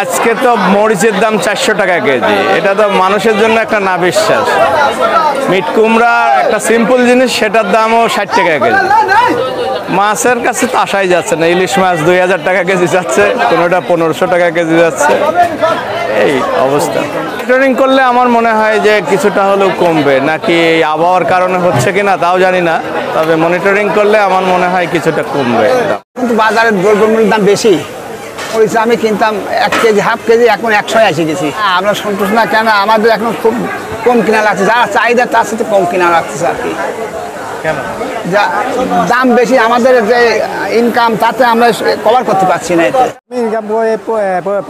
আজকে তো মরিচের দাম চারশো টাকা কেজি। এটা তো মানুষের জন্য একটা না বিশ্বাস মিট কুমড়া একটা সিম্পল জিনিস, সেটার দামও ষাট টাকা কেজি। মাছের কাছে তো আসাই যাচ্ছে না। ইলিশ মাছ দুই হাজার টাকা কেজি যাচ্ছে, কোনোটা পনেরোশো টাকা কেজি যাচ্ছে। এই অবস্থা। ট্রেনিং করলে আমার মনে হয় যে কিছুটা হলেও কমবে। নাকি আবহাওয়ার কারণে হচ্ছে কিনা তাও জানি না। তবে মনিটরিং করলে আমার মনে হয় কিছুটা কমবে। কিন্তু বাজারের দ্রব্যমূল্যের দাম বেশি। ওইসে আমি কিনতাম এক কেজি হাফ কেজি এখন একশো এসে গেছি হ্যাঁ, আমরা সন্তোষ না কেন? আমাদের এখন খুব কম কিনা লাগছে। যারা চাহিদা তার সাথে কম কিনা লাগছে আর কি। যা দাম বেশি আমাদের যে ইনকাম তাতে আমরা কভার করতে পারছি না এতে। ইনকাম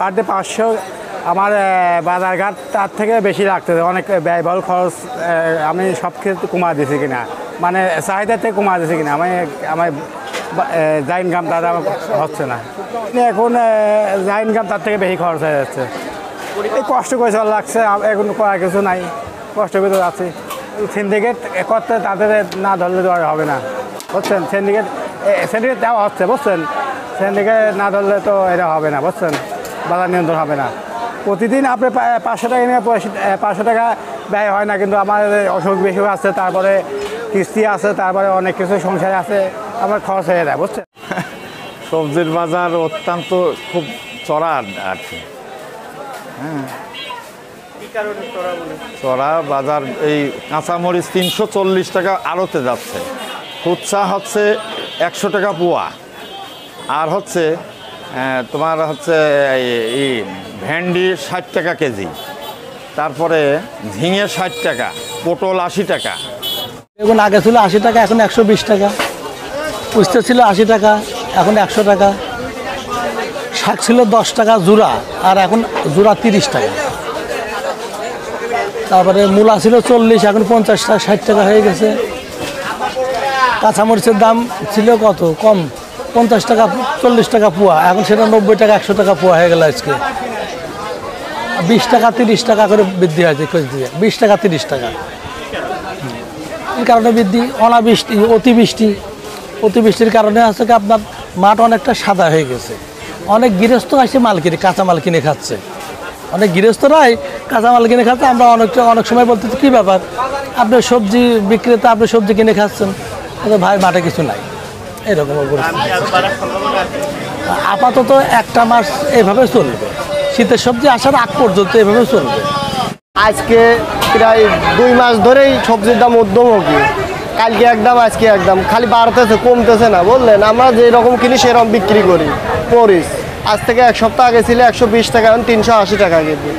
পার ডে পাঁচশো আমার বাজারঘাট তার থেকে বেশি লাগতেছে। অনেক ব্যয়বহুল খরচ আমি সব ক্ষেত্রে কমা দিয়েছি কিনা। মানে চাহিদাতে কমা দিয়েছি কিনা। আমি আমার যা ইনকাম আমার হচ্ছে না। এখন যা ইনকাম তার থেকে বেশি খরচ হয়ে যাচ্ছে। এই কষ্ট করে চলা লাগছে এখন করার কিছু নাই। কষ্ট করে আছি সিন্ডিকেট করতে তাদের না ধরলে তো আর হবে না। বুঝছেন? সিন্ডিকেট সিন্ডিকেট দেওয়া হচ্ছে, বুঝছেন? সিন্ডিকেট না ধরলে তো এটা হবে না, বুঝছেন? বাজার নিয়ন্ত্রণ হবে না। প্রতিদিন আপনি পাঁচশো টাকা নিয়ে পাঁচশো টাকা ব্যয় হয় না, কিন্তু আমার অসুখ বিসুখ আছে, তারপরে কিস্তি আছে, তারপরে অনেক কিছু সংসার আছে। আমার খরচ হয়ে যায় বুঝছেন? সবজির বাজার অত্যন্ত খুব চড়া আর কি। হ্যাঁ। চড়া বাজার এই কাঁচামরিচ তিনশো চল্লিশ টাকা আড়তে যাচ্ছে। কুচ্চা হচ্ছে একশো টাকা পোয়া। আর হচ্ছে তোমার হচ্ছে এই- এই ভেন্ডি ষাট টাকা কেজি। তারপরে ঝিঙে ষাট টাকা পটল আশি টাকা। বেগুন আগে ছিল আশি টাকা এখন একশো বিশ টাকা। উস্তে ছিল আশি টাকা, এখন একশো টাকা। শাক ছিল দশ টাকা জোড়া, আর এখন জোড়া তিরিশ টাকা। তারপরে মূলা ছিল চল্লিশ, এখন পঞ্চাশ টাকা, ষাট টাকা হয়ে গেছে। কাঁচামরিচের দাম ছিল কত? কম, পঞ্চাশ টাকা, চল্লিশ টাকা পোয়া, এখন সেটা নব্বই টাকা, একশো টাকা পোয়া হয়ে গেল আজকে। বিশ টাকা, তিরিশ টাকা করে বৃদ্ধি হয়েছে খোঁজ দিয়ে, বিশ টাকা, তিরিশ টাকা। এই কারণে বৃদ্ধি, অনাবৃষ্টি, অতিবৃষ্টি অতিবৃষ্টির কারণে আছে কি আপনার মাঠ অনেকটা সাদা হয়ে গেছে। অনেক গৃহস্থ আসে মাল কিনে, কাঁচা মাল কিনে খাচ্ছে। অনেক গৃহস্থরাই কাঁচা মাল কিনে খাচ্ছে। আমরা অনেকটা অনেক সময় বলতে কী ব্যাপার? আপনি সবজি বিক্রেতা, আপনি সবজি কিনে খাচ্ছেন। ভাই, মাঠে কিছু নাই। এরকম আপাতত একটা মাস এভাবে চলবে। শীতের সবজি আসার আগ পর্যন্ত এভাবে চলবে। আজকে প্রায় দুই মাস ধরেই সবজির দাম ঊর্ধ্বমুখী কালকে একদম, আজকে একদম। খালি বাড়তেছে, কমতেছে না বললেন আমরা যে রকম কিনি, সেরকম বিক্রি করি। মরিচ আজ থেকে এক সপ্তাহ আগে ছিল একশো বিশ টাকা, এখন তিনশো আশি টাকা কেজি।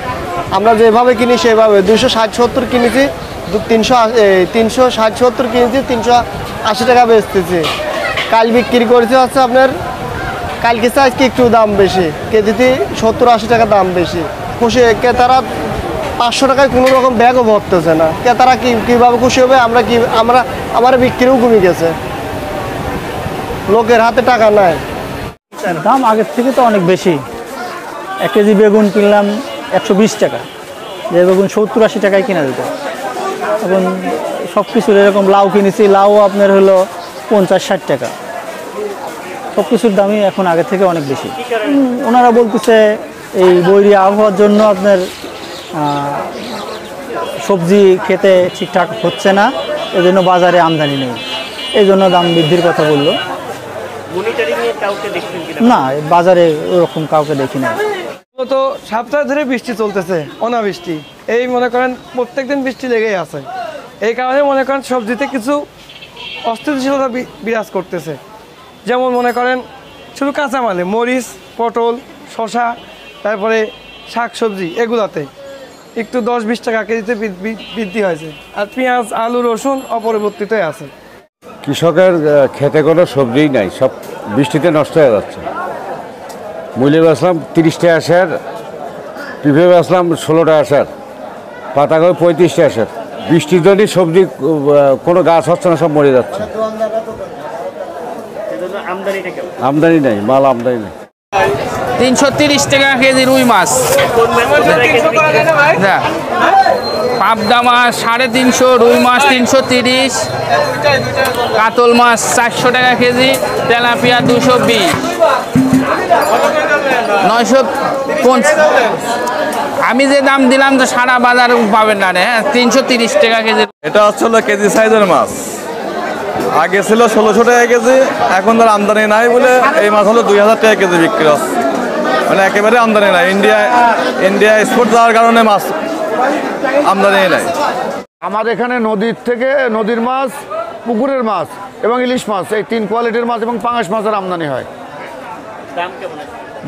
আমরা যেভাবে কিনি, সেভাবে। দুশো ষাট সত্তর কিনেছি তিনশো তিনশো ষাট সত্তর কিনেছি, তিনশো আশি টাকা বেচতেছি। কাল বিক্রি করেছি হচ্ছে আপনার, কালকে আজকে একটু দাম বেশি? কেজিতে সত্তর আশি টাকা দাম বেশি। খুশি, ক্রেতারা পাঁচশো টাকায় কোনো রকম ব্যাগও ভরতেছে না। তারা কি কীভাবে খুশি হবে, আমরা কি আমরা আমার বিক্রিও কমে গেছে। লোকের হাতে টাকা নাই। দাম আগের থেকে তো অনেক বেশি। এক কেজি বেগুন কিনলাম একশো বিশ টাকা। যে বেগুন সত্তর আশি টাকায় কিনা যেত। এখন সব কিছুর এরকম লাউ কিনেছি লাউ আপনার হলো পঞ্চাশ ষাট টাকা। সব কিছুর দামই এখন আগের থেকে অনেক বেশি। ওনারা বলতেছে, এই বৈরী আবহাওয়ার জন্য আপনার সবজি খেতে ঠিকঠাক হচ্ছে না এজন্য বাজারে আমদানি নেই। এই জন্য দাম বৃদ্ধির কথা বলল। না বাজারে ওরকম কাউকে দেখি না তো সপ্তাহ ধরে বৃষ্টি চলতেছে অনাবৃষ্টি। এই মনে করেন প্রত্যেকদিন বৃষ্টি লেগেই আছে। এই কারণে মনে করেন সবজিতে কিছু অস্থিতিশীলতা বি- বিরাজ করতেছে। যেমন মনে করেন শুধু কাঁচামালে মরিচ পটল শশা তারপরে শাক সবজি এগুলাতে। একটু দশ বিশ টাকা কেজিতে বৃদ্ধি হয়েছে। আর পেঁয়াজ আলু রসুন অপরিবর্তিত আছে। কৃষকের খেতে কোনো সবজিই নাই সব বৃষ্টিতে নষ্ট হয়ে যাচ্ছে। মূল্য বেচলাম তিরিশ টাকা আসার পিঁপে বেচলাম ষোলো টাকা আসার পাতাকপি পঁয়ত্রিশ টাকা আসার বৃষ্টির জন্যই সবজি কোনো গাছ হচ্ছে না সব মরে যাচ্ছে। আমদানি নেই মাল আমদানি নেই। তিনশো তিরিশ টাকা কেজি রুই মাছ। না পাবদা মাছ সাড়ে তিনশো রুই মাছ তিনশো তিরিশ কাতল মাছ চারশো টাকা কেজি তেলাপিয়া দুশো বিশ নয়শো আমি যে দাম দিলাম তো সারা বাজার পাবেন না রে হ্যাঁ? তিনশো তিরিশ টাকা কেজি। এটা হচ্ছে হলো কেজি সাইজের মাছ। আগে ছিল ষোলোশো টাকা কেজি এখন তার আমদানি নাই বলে এই মাছ হলো দুই হাজার টাকা কেজি বিক্রি হচ্ছে। মানে একেবারে আমদানি নাই। ইন্ডিয়া ইন্ডিয়া এক্সপোর্ট যাওয়ার কারণে মাছ আমদানি নাই। আমার এখানে নদীর থেকে নদীর মাছ পুকুরের মাছ এবং ইলিশ মাছ এই তিন কোয়ালিটির মাছ এবং পাঙাশ মাছের আমদানি হয়।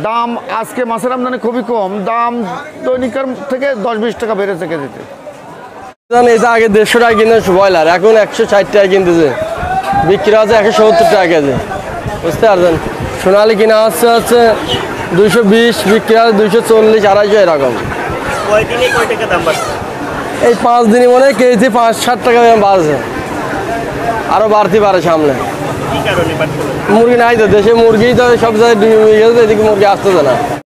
দাম আজকে মাছের আমদানি খুবই কম। দাম দৈনিকের থেকে দশ বিশ টাকা বেড়েছে কেজিতে। এটা আগে দেড়শো টাকা কিনে ব্রয়লার এখন একশো ষাট টাকা কিনতেছে। বিক্রি হচ্ছে একশো সত্তর টাকা কেজি। বুঝতে পারছেন? সোনালি কিনা হচ্ছে হচ্ছে দুইশো বিশ বিক্রি হয় দুইশো চল্লিশ আড়াইশো এরকম। এই পাঁচ দিনই মনে হয় কেজি পাঁচ ষাট টাকা বাড়ছে। আরও বাড়তি পারে সামনে। মুরগি নাই তো দেশে মুরগি তো সব জায়গায় এদিকে মুরগি আসতেছে না।